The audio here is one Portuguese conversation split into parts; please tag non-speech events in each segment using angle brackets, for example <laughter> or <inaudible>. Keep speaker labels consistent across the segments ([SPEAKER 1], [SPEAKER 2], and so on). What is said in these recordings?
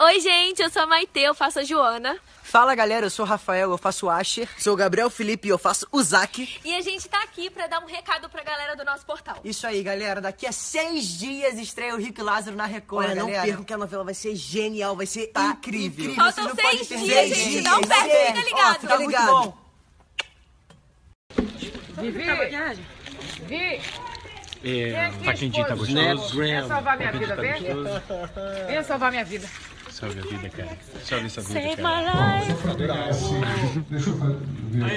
[SPEAKER 1] Oi, gente, eu sou a Maite, eu faço a Joana.
[SPEAKER 2] Fala galera, eu sou o Rafael, eu faço o Asher.
[SPEAKER 3] Sou o Gabriel Felipe e eu faço o Zac.
[SPEAKER 1] E a gente tá aqui pra dar um recado pra galera do nosso portal.
[SPEAKER 2] Isso aí, galera. Daqui a seis dias estreia o Rico e Lázaro na Record,
[SPEAKER 3] Olha, não
[SPEAKER 2] galera.
[SPEAKER 3] percam que a novela vai ser genial, vai ser
[SPEAKER 2] Tá
[SPEAKER 3] incrível.
[SPEAKER 2] incrível.
[SPEAKER 1] Faltam
[SPEAKER 2] vocês não
[SPEAKER 1] seis
[SPEAKER 2] perder.
[SPEAKER 1] dias,
[SPEAKER 2] Seis
[SPEAKER 1] gente, não
[SPEAKER 2] dias.
[SPEAKER 1] perde,
[SPEAKER 2] É.
[SPEAKER 1] fica ligado.
[SPEAKER 2] Ó, fica
[SPEAKER 3] Fica
[SPEAKER 2] muito
[SPEAKER 3] ligado.
[SPEAKER 2] bom.
[SPEAKER 4] É, Paquindinho tá gostoso.
[SPEAKER 5] Quer salvar minha vida,
[SPEAKER 4] tá
[SPEAKER 5] vem? Venha salvar minha vida.
[SPEAKER 4] Salve a vida, cara. Salve essa vida,
[SPEAKER 1] Save
[SPEAKER 4] cara.
[SPEAKER 1] my life.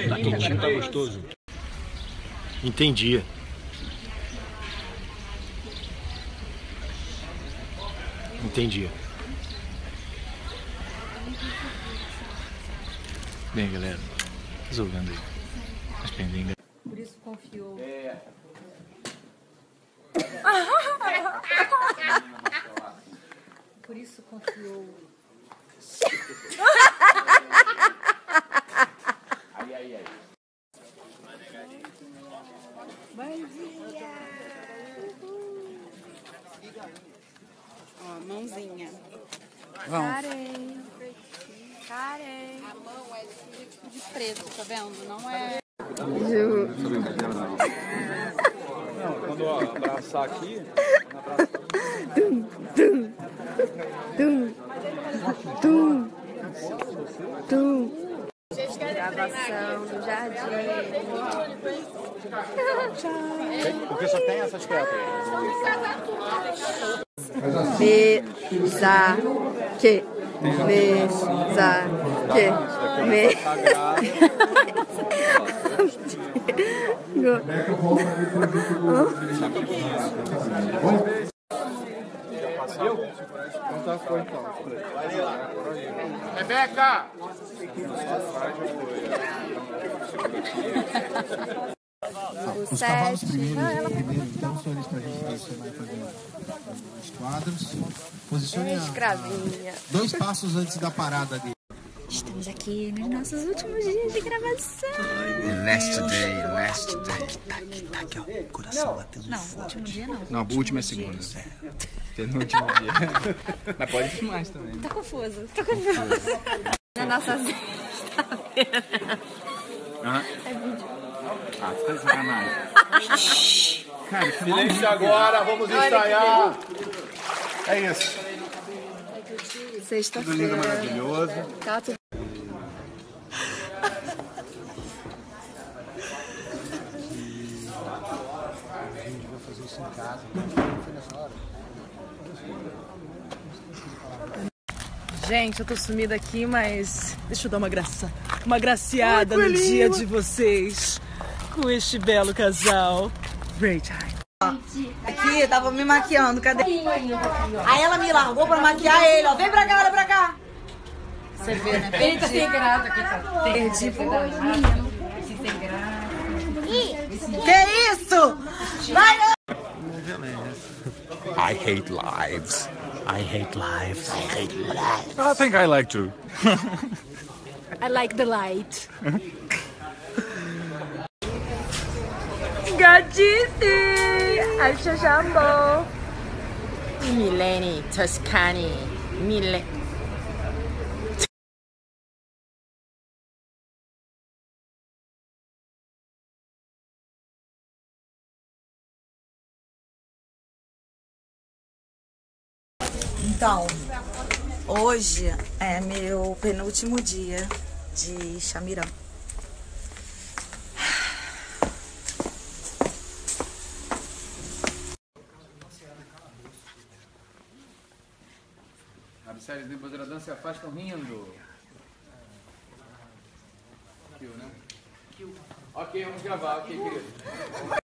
[SPEAKER 4] Paquindinho tá gostoso.
[SPEAKER 6] Entendi. Entendi.
[SPEAKER 4] Bem, galera. Resolvendo aí. As pendengas.
[SPEAKER 7] Por isso confiou. <laughs> Por isso confiou.
[SPEAKER 8] Ó, mãozinha.
[SPEAKER 7] Carei. Carei.
[SPEAKER 8] A mão é de, tipo de preto, tá vendo? Não é.
[SPEAKER 4] Quando abraçar aqui,
[SPEAKER 7] Gravação do jardim.
[SPEAKER 4] porque só tem essas pétalas.
[SPEAKER 7] Beza. Que. Beza. Que. Me.
[SPEAKER 5] Rebeca!
[SPEAKER 7] O sete.
[SPEAKER 9] Então, senhores, pra gente posicionar e fazer os quadros. Posicione a-
[SPEAKER 7] Escravinha.
[SPEAKER 9] dois passos antes da parada dele.
[SPEAKER 7] Estamos aqui nos nossos últimos dias de gravação.
[SPEAKER 3] Last day, last day.
[SPEAKER 2] Tá aqui, ó. Coração batendo
[SPEAKER 7] Não, último dia não.
[SPEAKER 4] Não, a última é segunda. Penúltimo dia. <laughs> Mas pode ir mais também.
[SPEAKER 7] Tá confuso. Tô confuso. Na nossa sexta-feira.
[SPEAKER 4] Hã?
[SPEAKER 7] É vídeo.
[SPEAKER 4] Ah, tá de sacanagem. Cara, é
[SPEAKER 5] Silêncio agora, vamos ensaiar.
[SPEAKER 4] É isso.
[SPEAKER 7] Sexta-feira.
[SPEAKER 4] Maravilhoso.
[SPEAKER 7] Tá tudo.
[SPEAKER 5] Gente, eu tô sumida aqui, mas deixa eu dar uma graça, uma graciada no dia de vocês com este belo casal. Great time.
[SPEAKER 10] Aqui, eu tava me maquiando, cadê? Aí ela me largou pra maquiar ele, ó. Vem pra cá, olha pra cá. Você vê, né?
[SPEAKER 7] Eita, sem graça aqui, tá.
[SPEAKER 10] Perdi por menino. Que isso? Vai, não.
[SPEAKER 4] I hate lives. I hate lives. I hate lives. I think I like to.
[SPEAKER 7] I like the light.
[SPEAKER 5] Gatice! Acha Jambô!
[SPEAKER 10] Milene Toscani. Milene. Então, hoje é meu penúltimo dia de Chamirão.
[SPEAKER 5] Abséries de Bodradão se afastam rindo. Né? Ok, vamos gravar, ok, querido.